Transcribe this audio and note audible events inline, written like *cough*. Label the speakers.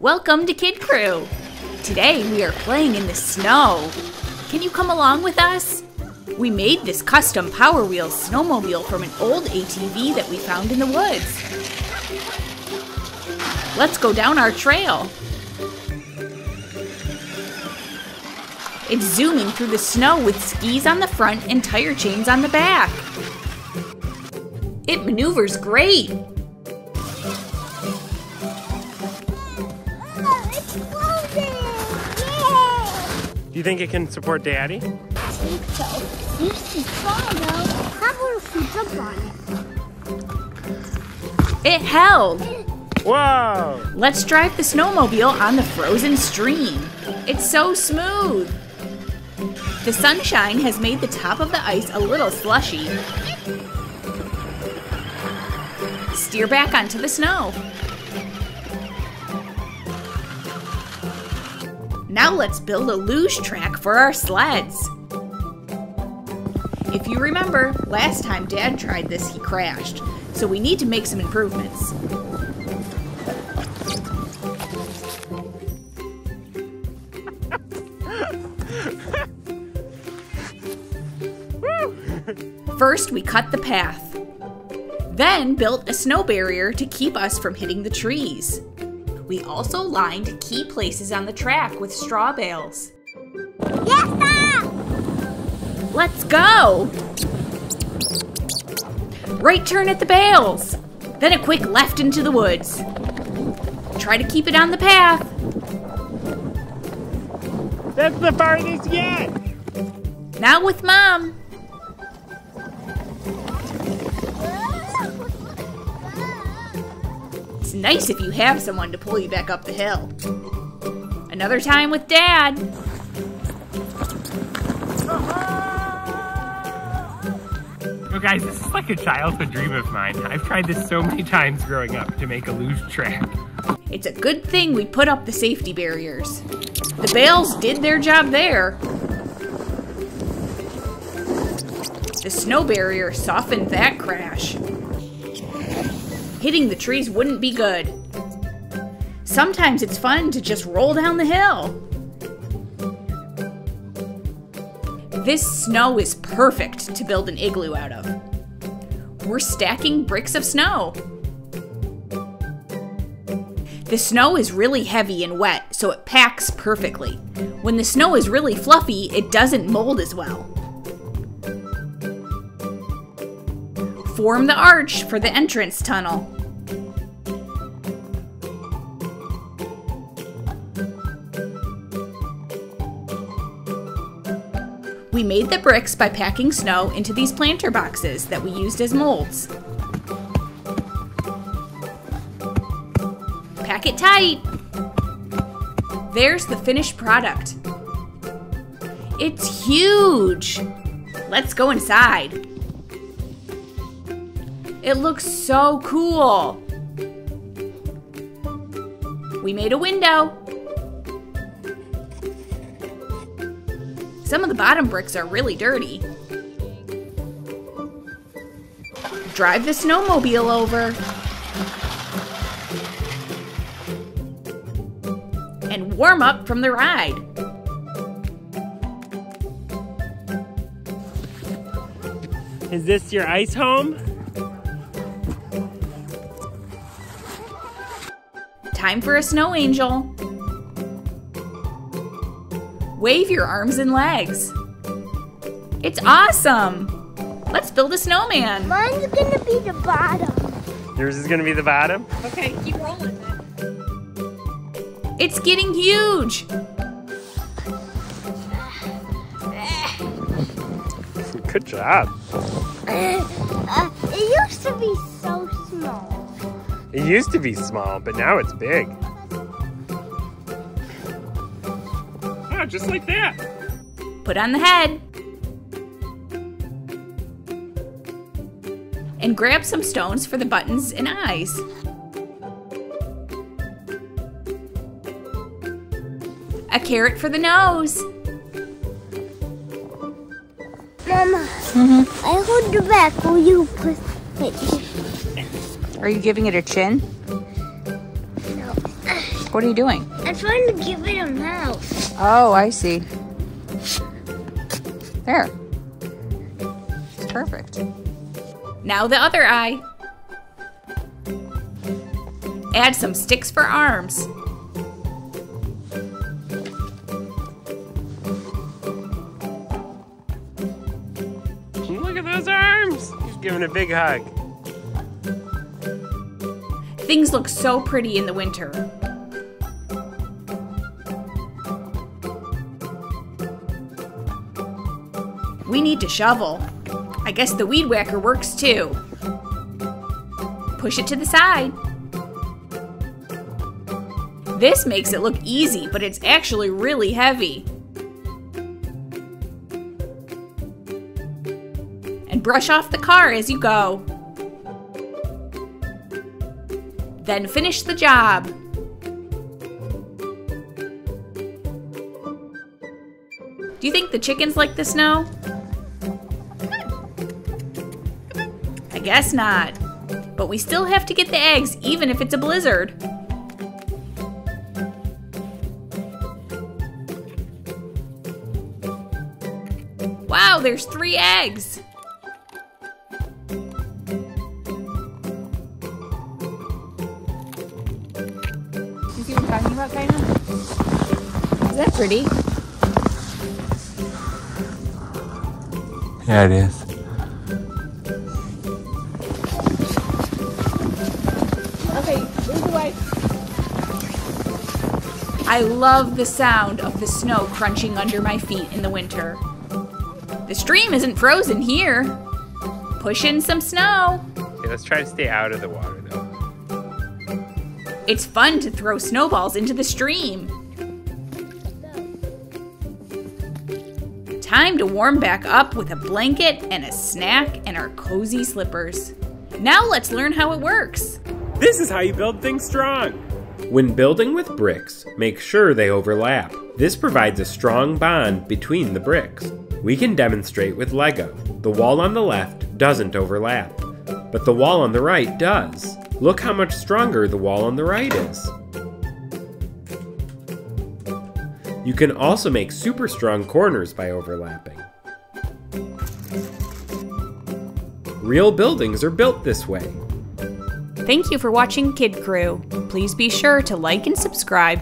Speaker 1: Welcome to Kid Crew. Today we are playing in the snow. Can you come along with us? We made this custom Power Wheels snowmobile from an old ATV that we found in the woods. Let's go down our trail. It's zooming through the snow with skis on the front and tire chains on the back. It maneuvers great.
Speaker 2: Yay!
Speaker 3: Do you think it can support Daddy?
Speaker 2: I think so. You see fall though. How about if we jump on it?
Speaker 1: It held.
Speaker 3: Whoa!
Speaker 1: Let's drive the snowmobile on the frozen stream. It's so smooth. The sunshine has made the top of the ice a little slushy. Steer back onto the snow. Now let's build a luge track for our sleds. If you remember, last time Dad tried this, he crashed. So we need to make some improvements. First, we cut the path. Then built a snow barrier to keep us from hitting the trees. We also lined key places on the track with straw bales.
Speaker 2: Yes, sir!
Speaker 1: Let's go! Right turn at the bales. Then a quick left into the woods. Try to keep it on the path.
Speaker 3: That's the farthest yet!
Speaker 1: Now with mom. It's nice if you have someone to pull you back up the hill. Another time with dad.
Speaker 3: Oh, guys, this is like a childhood dream of mine. I've tried this so many times growing up to make a luge track.
Speaker 1: It's a good thing we put up the safety barriers. The bales did their job there. The snow barrier softened that crash. Hitting the trees wouldn't be good. Sometimes it's fun to just roll down the hill. This snow is perfect to build an igloo out of. We're stacking bricks of snow. The snow is really heavy and wet, so it packs perfectly. When the snow is really fluffy, it doesn't mold as well. Form the arch for the entrance tunnel. We made the bricks by packing snow into these planter boxes that we used as molds. Pack it tight. There's the finished product. It's huge. Let's go inside. It looks so cool. We made a window. Some of the bottom bricks are really dirty. Drive the snowmobile over. And warm up from the ride.
Speaker 3: Is this your ice home?
Speaker 1: Time for a snow angel. Wave your arms and legs. It's awesome. Let's build a snowman.
Speaker 2: Mine's gonna be the bottom.
Speaker 3: Yours is gonna be the bottom?
Speaker 1: Okay, keep rolling. It's getting huge.
Speaker 3: Good job. *laughs*
Speaker 2: Uh, it used to be so small.
Speaker 3: It used to be small, but now it's big. Oh, just like that.
Speaker 1: Put on the head. And grab some stones for the buttons and eyes. A carrot for the nose.
Speaker 2: Mama, Mhm. I hold the back. Will you put it?
Speaker 1: Are you giving it a chin?
Speaker 2: No.
Speaker 1: What are you doing?
Speaker 2: I'm trying to give it a mouth.
Speaker 1: Oh, I see. There. It's perfect. Now the other eye. Add some sticks for arms.
Speaker 3: Look at those arms! He's giving a big hug.
Speaker 1: Things look so pretty in the winter. We need to shovel. I guess the weed whacker works too. Push it to the side. This makes it look easy, but it's actually really heavy. And brush off the car as you go. Then finish the job. Do you think the chickens like the snow? I guess not. But we still have to get the eggs, even if it's a blizzard. Wow, there's three eggs! Pretty?
Speaker 3: Yeah, it is.
Speaker 1: Okay, move away. I love the sound of the snow crunching under my feet in the winter. The stream isn't frozen here. Push in some snow.
Speaker 3: Okay, let's try to stay out of the water though.
Speaker 1: It's fun to throw snowballs into the stream. Time to warm back up with a blanket and a snack and our cozy slippers. Now let's learn how it works.
Speaker 3: This is how you build things strong. When building with bricks, make sure they overlap. This provides a strong bond between the bricks. We can demonstrate with Lego. The wall on the left doesn't overlap, but the wall on the right does. Look how much stronger the wall on the right is. You can also make super strong corners by overlapping. Real buildings are built this way.
Speaker 1: Thank you for watching Kid Crew. Please be sure to like and subscribe